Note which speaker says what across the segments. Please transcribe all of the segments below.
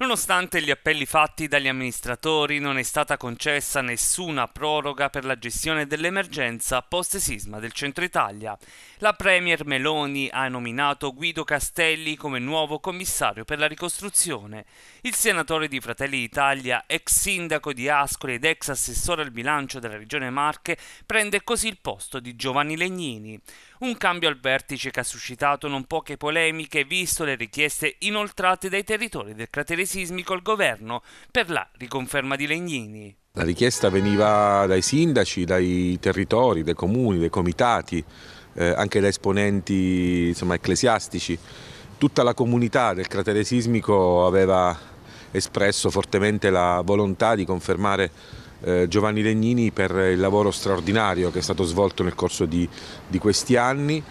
Speaker 1: Nonostante gli appelli fatti dagli amministratori, non è stata concessa nessuna proroga per la gestione dell'emergenza post-sisma del centro Italia. La Premier Meloni ha nominato Guido Castelli come nuovo commissario per la ricostruzione. Il senatore di Fratelli d'Italia, ex sindaco di Ascoli ed ex assessore al bilancio della regione Marche, prende così il posto di Giovanni Legnini. Un cambio al vertice che ha suscitato non poche polemiche visto le richieste inoltrate dai territori del cratere sismico al governo per la riconferma di Legnini.
Speaker 2: La richiesta veniva dai sindaci, dai territori, dai comuni, dai comitati, eh, anche da esponenti insomma, ecclesiastici. Tutta la comunità del cratere sismico aveva espresso fortemente la volontà di confermare Giovanni Legnini per il lavoro straordinario che è stato svolto nel corso di, di questi anni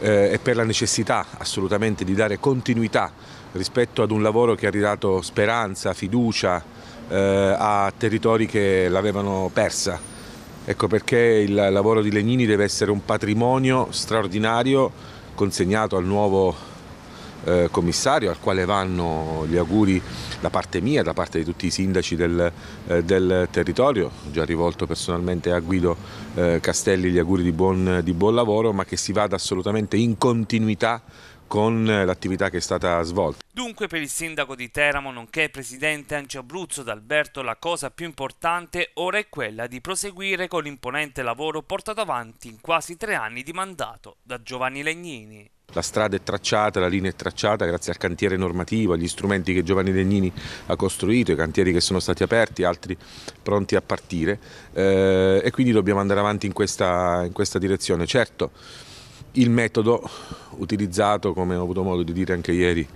Speaker 2: eh, e per la necessità assolutamente di dare continuità rispetto ad un lavoro che ha ridato speranza, fiducia eh, a territori che l'avevano persa. Ecco perché il lavoro di Legnini deve essere un patrimonio straordinario consegnato al nuovo eh, commissario al quale vanno gli auguri da parte mia, da parte di tutti i sindaci del, eh, del territorio, ho già rivolto personalmente a Guido eh, Castelli gli auguri di buon, di buon lavoro, ma che si vada assolutamente in continuità con l'attività che è stata svolta.
Speaker 1: Dunque per il sindaco di Teramo, nonché presidente Anci Abruzzo d'Alberto, la cosa più importante ora è quella di proseguire con l'imponente lavoro portato avanti in quasi tre anni di mandato da Giovanni Legnini.
Speaker 2: La strada è tracciata, la linea è tracciata grazie al cantiere normativo, agli strumenti che Giovanni Legnini ha costruito, i cantieri che sono stati aperti, altri pronti a partire eh, e quindi dobbiamo andare avanti in questa, in questa direzione. Certo, il metodo utilizzato, come ho avuto modo di dire anche ieri,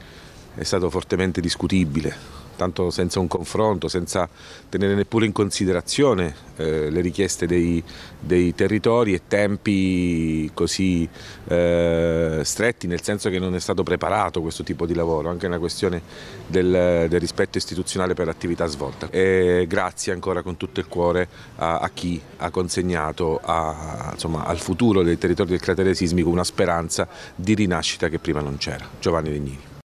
Speaker 2: è stato fortemente discutibile, tanto senza un confronto, senza tenere neppure in considerazione eh, le richieste dei, dei, territori e tempi così eh, stretti, nel senso che non è stato preparato questo tipo di lavoro, anche una questione del, del rispetto istituzionale per l'attività svolta. E grazie ancora con tutto il cuore a, a chi ha consegnato a, insomma, al futuro dei territori del cratere sismico una speranza di rinascita che prima non c'era. Giovanni Legnini.